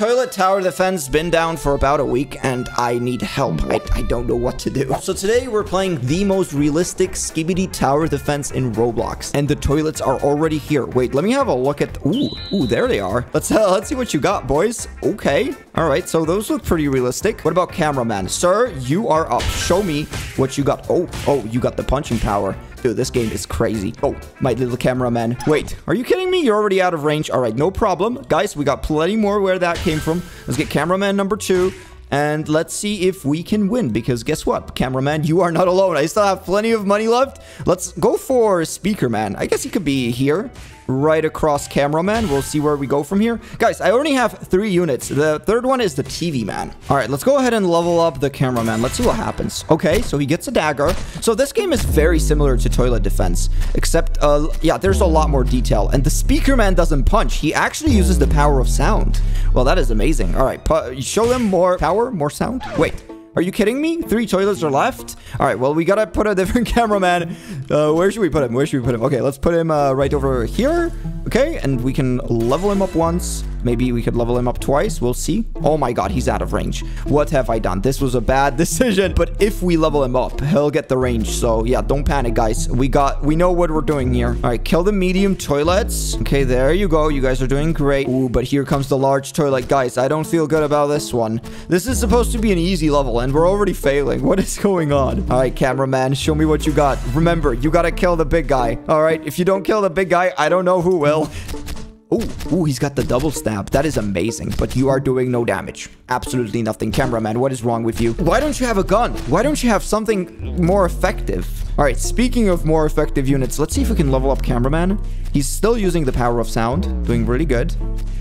Toilet tower defense been down for about a week and I need help. I, I don't know what to do. So today we're playing the most realistic skibidi tower defense in Roblox. And the toilets are already here. Wait, let me have a look at... Ooh, ooh, there they are. Let's, uh, let's see what you got, boys. Okay. All right, so those look pretty realistic. What about cameraman? Sir, you are up. Show me what you got. Oh, oh, you got the punching power. Dude, this game is crazy. Oh, my little cameraman. Wait, are you kidding me? You're already out of range. All right, no problem. Guys, we got plenty more where that came from. Let's get cameraman number two. And let's see if we can win. Because guess what, cameraman? You are not alone. I still have plenty of money left. Let's go for speaker man. I guess he could be here right across cameraman. We'll see where we go from here. Guys, I only have three units. The third one is the TV man. All right, let's go ahead and level up the cameraman. Let's see what happens. Okay, so he gets a dagger. So this game is very similar to toilet defense, except, uh, yeah, there's a lot more detail. And the speaker man doesn't punch. He actually uses the power of sound. Well, that is amazing. All right, show them more power, more sound. Wait, are you kidding me? Three toilets are left? All right, well, we gotta put a different cameraman. Uh, where should we put him? Where should we put him? Okay, let's put him uh, right over here. Okay, and we can level him up once. Maybe we could level him up twice. We'll see. Oh my god, he's out of range. What have I done? This was a bad decision. But if we level him up, he'll get the range. So yeah, don't panic, guys. We got, we know what we're doing here. All right, kill the medium toilets. Okay, there you go. You guys are doing great. Ooh, but here comes the large toilet. Guys, I don't feel good about this one. This is supposed to be an easy level, and we're already failing. What is going on? All right, cameraman, show me what you got. Remember, you gotta kill the big guy. All right, if you don't kill the big guy, I don't know who will. Oh, ooh, he's got the double stab. That is amazing, but you are doing no damage. Absolutely nothing. Cameraman, what is wrong with you? Why don't you have a gun? Why don't you have something more effective? All right, speaking of more effective units, let's see if we can level up cameraman. He's still using the power of sound, doing really good.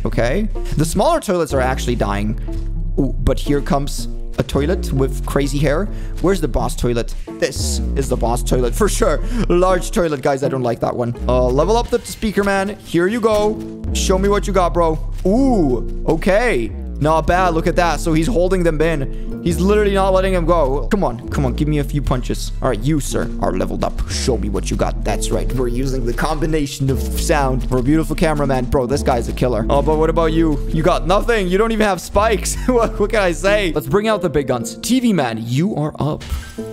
Okay. The smaller toilets are actually dying. Ooh, but here comes a toilet with crazy hair. Where's the boss toilet? This is the boss toilet for sure. Large toilet, guys. I don't like that one. Uh, level up the speaker man. Here you go. Show me what you got, bro. Ooh, okay. Not bad. Look at that. So he's holding them in. He's literally not letting him go. Come on. Come on. Give me a few punches. All right. You, sir, are leveled up. Show me what you got. That's right. We're using the combination of sound. for a beautiful cameraman. Bro, this guy's a killer. Oh, but what about you? You got nothing. You don't even have spikes. what, what can I say? Let's bring out the big guns. TV man, you are up.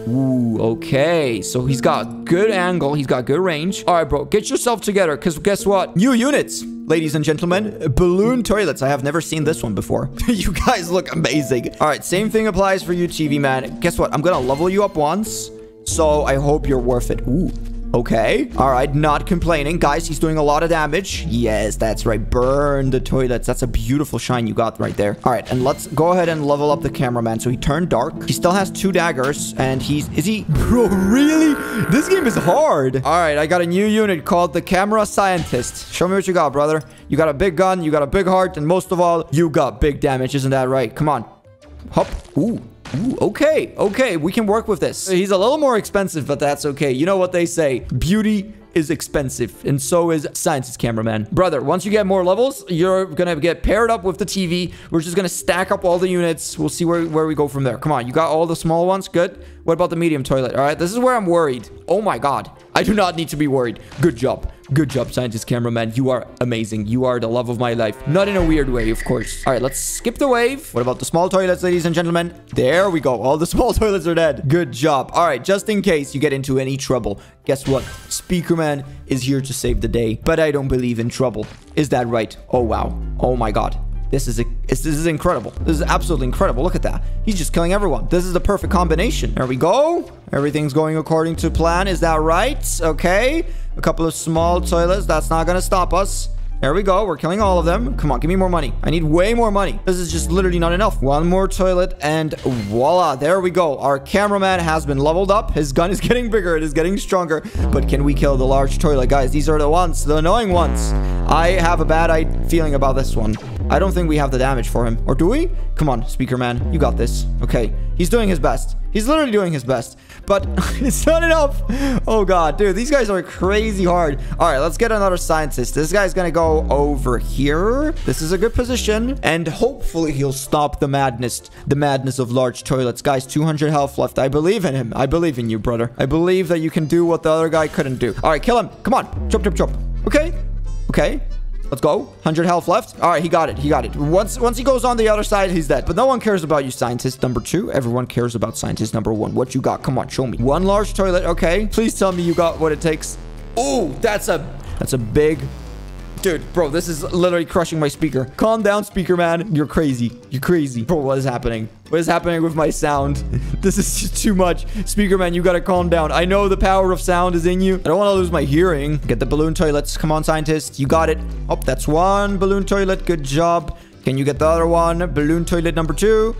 Ooh, okay. So he's got good angle. He's got good range. All right, bro. Get yourself together. Because guess what? New units ladies and gentlemen. Balloon toilets. I have never seen this one before. you guys look amazing. All right, same thing applies for you, TV man. Guess what? I'm gonna level you up once. So I hope you're worth it. Ooh. Okay. All right. Not complaining. Guys, he's doing a lot of damage. Yes, that's right. Burn the toilets. That's a beautiful shine you got right there. All right. And let's go ahead and level up the cameraman. So he turned dark. He still has two daggers. And he's... Is he... Bro, really? This game is hard. All right. I got a new unit called the Camera Scientist. Show me what you got, brother. You got a big gun. You got a big heart. And most of all, you got big damage. Isn't that right? Come on. Hop. Ooh. Ooh, okay, okay, we can work with this. He's a little more expensive, but that's okay. You know what they say, beauty is expensive, and so is scientist cameraman. Brother, once you get more levels, you're gonna get paired up with the TV. We're just gonna stack up all the units. We'll see where, where we go from there. Come on, you got all the small ones? Good. What about the medium toilet? All right, this is where I'm worried. Oh my god. I do not need to be worried. Good job. Good job, scientist cameraman. You are amazing. You are the love of my life. Not in a weird way, of course. All right, let's skip the wave. What about the small toilets, ladies and gentlemen? There we go. All the small toilets are dead. Good job. All right, just in case you get into any trouble, guess what? Speakerman is here to save the day. But I don't believe in trouble. Is that right? Oh, wow. Oh, my God. This is a, this is incredible. This is absolutely incredible. Look at that. He's just killing everyone. This is the perfect combination. There we go. Everything's going according to plan. Is that right? Okay. A couple of small toilets. That's not going to stop us. There we go. We're killing all of them. Come on, give me more money. I need way more money. This is just literally not enough. One more toilet and voila. There we go. Our cameraman has been leveled up. His gun is getting bigger. It is getting stronger. But can we kill the large toilet? Guys, these are the ones, the annoying ones. I have a bad feeling about this one. I don't think we have the damage for him. Or do we? Come on, speaker man. You got this. Okay. He's doing his best. He's literally doing his best. But it's not enough. Oh, God. Dude, these guys are crazy hard. All right, let's get another scientist. This guy's going to go over here. This is a good position. And hopefully he'll stop the madness. The madness of large toilets. Guys, 200 health left. I believe in him. I believe in you, brother. I believe that you can do what the other guy couldn't do. All right, kill him. Come on. Chop, chop, chop. Okay. Okay. Let's go. 100 health left. All right, he got it. He got it. Once once he goes on the other side, he's dead. But no one cares about you, scientist number two. Everyone cares about scientist number one. What you got? Come on, show me. One large toilet. Okay. Please tell me you got what it takes. Oh, that's a that's a big Dude, bro, this is literally crushing my speaker. Calm down, speaker man. You're crazy. You're crazy. Bro, what is happening? What is happening with my sound? this is just too much. Speaker man, you gotta calm down. I know the power of sound is in you. I don't want to lose my hearing. Get the balloon toilets. Come on, scientist. You got it. Oh, that's one balloon toilet. Good job. Can you get the other one? Balloon toilet number two.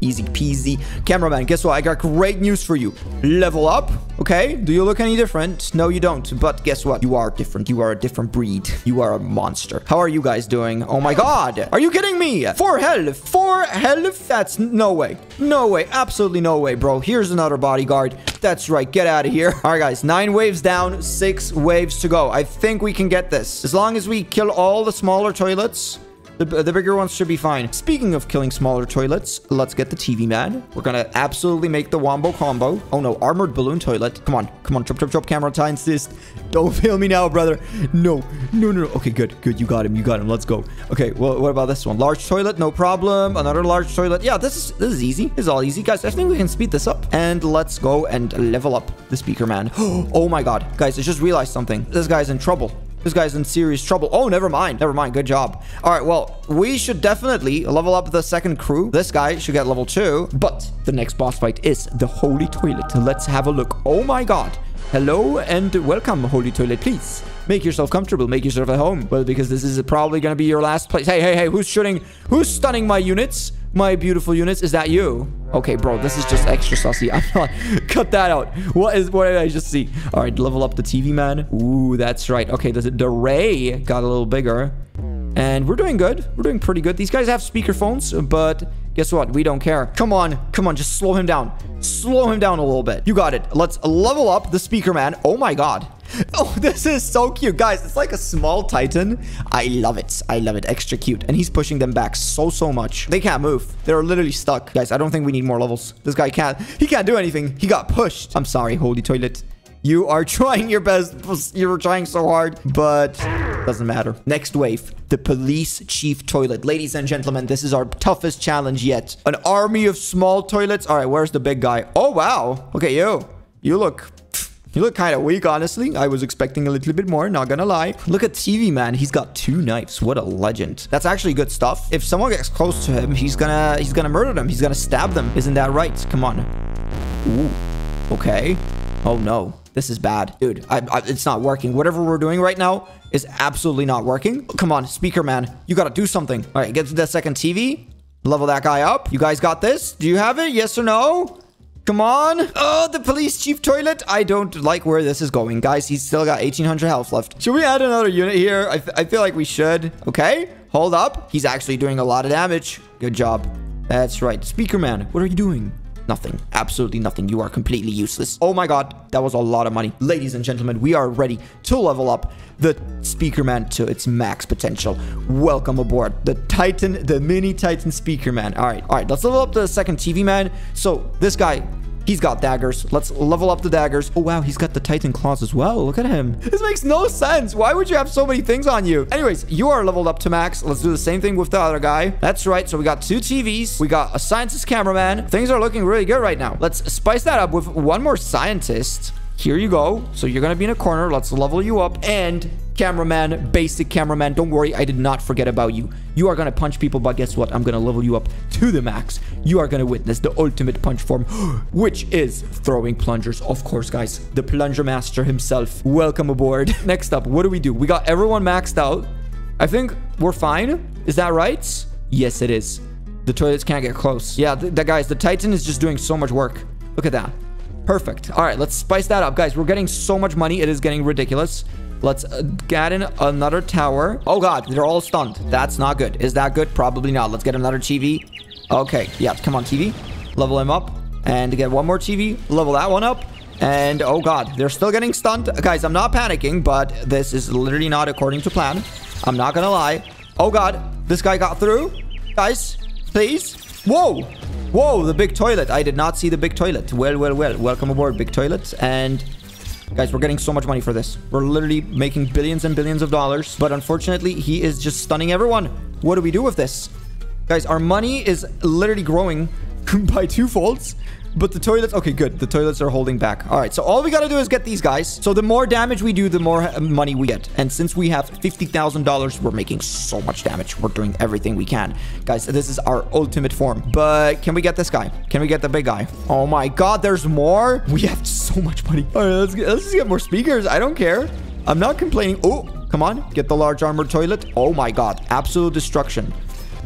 Easy peasy. Cameraman, guess what? I got great news for you. Level up, okay? Do you look any different? No, you don't. But guess what? You are different. You are a different breed. You are a monster. How are you guys doing? Oh my god. Are you kidding me? Four health. Four health? That's no way. No way. Absolutely no way, bro. Here's another bodyguard. That's right. Get out of here. All right, guys. Nine waves down. Six waves to go. I think we can get this. As long as we kill all the smaller toilets, the, the bigger ones should be fine. Speaking of killing smaller toilets, let's get the TV man. We're gonna absolutely make the wombo combo. Oh no, armored balloon toilet. Come on, come on, chop, chop, chop, camera time assist. Don't fail me now, brother. No, no, no, no. Okay, good, good. You got him, you got him. Let's go. Okay, well, what about this one? Large toilet, no problem. Another large toilet. Yeah, this is this is easy. This is all easy, guys. I think we can speed this up. And let's go and level up the speaker man. Oh my god, guys, I just realized something. This guy's in trouble. This guy's in serious trouble. Oh, never mind. Never mind. Good job. All right, well, we should definitely level up the second crew. This guy should get level two. But the next boss fight is the Holy Toilet. Let's have a look. Oh my god. Hello and welcome, Holy Toilet. Please make yourself comfortable. Make yourself at home. Well, because this is probably going to be your last place. Hey, hey, hey, who's shooting? Who's stunning my units? My beautiful units. Is that you? Okay, bro, this is just extra saucy. I'm not... Cut that out. What is... What did I just see? All right, level up the TV, man. Ooh, that's right. Okay, the, the ray got a little bigger. And we're doing good. We're doing pretty good. These guys have speakerphones, but guess what? We don't care. Come on. Come on. Just slow him down. Slow him down a little bit. You got it. Let's level up the speaker man. Oh my god. Oh, this is so cute. Guys, it's like a small titan. I love it. I love it. Extra cute. And he's pushing them back so, so much. They can't move. They're literally stuck. Guys, I don't think we need more levels. This guy can't. He can't do anything. He got pushed. I'm sorry, holy toilet. You are trying your best. You're trying so hard, but it doesn't matter. Next wave, the police chief toilet. Ladies and gentlemen, this is our toughest challenge yet. An army of small toilets. All right, where's the big guy? Oh, wow. Okay, you. You look you look kind of weak, honestly. I was expecting a little bit more, not gonna lie. Look at TV, man. He's got two knives. What a legend. That's actually good stuff. If someone gets close to him, he's gonna he's gonna murder them. He's gonna stab them. Isn't that right? Come on. Ooh. Okay. Oh, no. This is bad. Dude, I, I, it's not working. Whatever we're doing right now is absolutely not working. Come on, speaker man. You gotta do something. All right, get to the second TV. Level that guy up. You guys got this? Do you have it? Yes or no? Come on. Oh, the police chief toilet. I don't like where this is going, guys. He's still got 1800 health left. Should we add another unit here? I, I feel like we should. Okay, hold up. He's actually doing a lot of damage. Good job. That's right. Speaker man, what are you doing? Nothing. Absolutely nothing. You are completely useless. Oh my god. That was a lot of money. Ladies and gentlemen, we are ready to level up the Speaker Man to its max potential. Welcome aboard. The Titan, the mini Titan Speaker Man. All right. All right. Let's level up the second TV Man. So this guy, He's got daggers. Let's level up the daggers. Oh, wow. He's got the Titan claws as well. Look at him. This makes no sense. Why would you have so many things on you? Anyways, you are leveled up to max. Let's do the same thing with the other guy. That's right. So we got two TVs. We got a scientist cameraman. Things are looking really good right now. Let's spice that up with one more scientist. Here you go. So you're going to be in a corner. Let's level you up. And cameraman, basic cameraman, don't worry. I did not forget about you. You are going to punch people, but guess what? I'm going to level you up to the max. You are going to witness the ultimate punch form, which is throwing plungers. Of course, guys, the plunger master himself. Welcome aboard. Next up, what do we do? We got everyone maxed out. I think we're fine. Is that right? Yes, it is. The toilets can't get close. Yeah, the, the guys, the Titan is just doing so much work. Look at that. Perfect. All right, let's spice that up. Guys, we're getting so much money. It is getting ridiculous. Let's uh, get in another tower. Oh, God. They're all stunned. That's not good. Is that good? Probably not. Let's get another TV. Okay. Yeah, come on, TV. Level him up. And get one more TV. Level that one up. And, oh, God. They're still getting stunned. Guys, I'm not panicking, but this is literally not according to plan. I'm not gonna lie. Oh, God. This guy got through. Guys, please. Whoa. Whoa, the big toilet. I did not see the big toilet. Well, well, well. Welcome aboard, big toilet. And Guys, we're getting so much money for this. We're literally making billions and billions of dollars. But unfortunately, he is just stunning everyone. What do we do with this? Guys, our money is literally growing by two folds. But the toilets, okay, good. The toilets are holding back. All right, so all we got to do is get these guys. So the more damage we do, the more uh, money we get. And since we have $50,000, we're making so much damage. We're doing everything we can. Guys, this is our ultimate form. But can we get this guy? Can we get the big guy? Oh my God, there's more. We have so much money. All right, let's, get, let's just get more speakers. I don't care. I'm not complaining. Oh, come on. Get the large armored toilet. Oh my God, absolute destruction.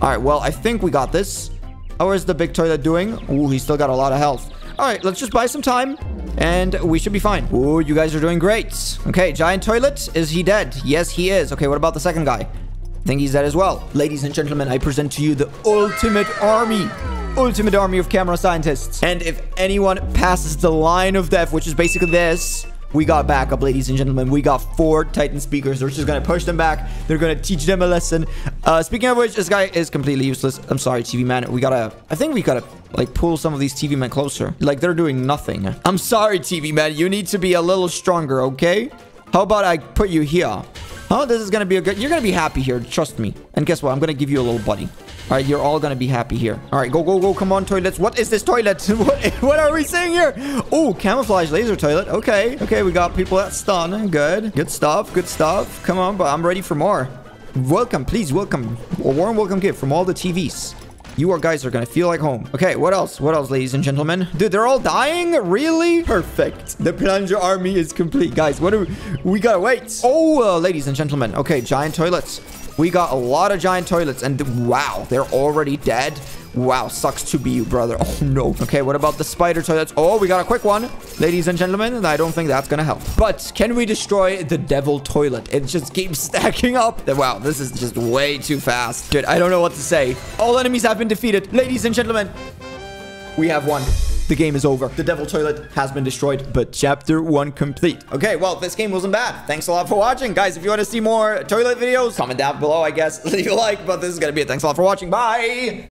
All right, well, I think we got this. How is the big toilet doing? Ooh, he's still got a lot of health. All right, let's just buy some time and we should be fine. Ooh, you guys are doing great. Okay, giant toilet. Is he dead? Yes, he is. Okay, what about the second guy? I think he's dead as well. Ladies and gentlemen, I present to you the ultimate army. Ultimate army of camera scientists. And if anyone passes the line of death, which is basically this, we got backup, ladies and gentlemen. We got four Titan speakers. We're just going to push them back. They're going to teach them a lesson. Uh, speaking of which, this guy is completely useless. I'm sorry, TV man. We got to... I think we got to, like, pull some of these TV men closer. Like, they're doing nothing. I'm sorry, TV man. You need to be a little stronger, okay? How about I put you here? Oh, this is to be a good... You're to be happy here. Trust me. And guess what? I'm to give you a little buddy. All right, you're all to be happy here. All right, go, go, go. Come on, toilets. What is this toilet? what, what are we seeing here? Oh, camouflage laser toilet. Okay. Okay, we got people that stun. Good. Good stuff. Good stuff. Come on, but I'm ready for more. Welcome. Please welcome. A warm welcome gift from all the TVs. You are guys are gonna feel like home. Okay, what else? What else, ladies and gentlemen? Dude, they're all dying? Really? Perfect. The plunger army is complete. Guys, what do we... We gotta wait. Oh, uh, ladies and gentlemen. Okay, giant toilets. We got a lot of giant toilets. And wow, they're already dead. Wow, sucks to be you, brother. Oh, no. Okay, what about the spider toilets? Oh, we got a quick one. Ladies and gentlemen, I don't think that's gonna help. But can we destroy the devil toilet? It just keeps stacking up. Wow, this is just way too fast. Dude, I don't know what to say. All enemies have been defeated. Ladies and gentlemen, we have won. The game is over. The devil toilet has been destroyed, but chapter one complete. Okay, well, this game wasn't bad. Thanks a lot for watching. Guys, if you want to see more toilet videos, comment down below, I guess. Leave a like, but this is going to be it. Thanks a lot for watching. Bye!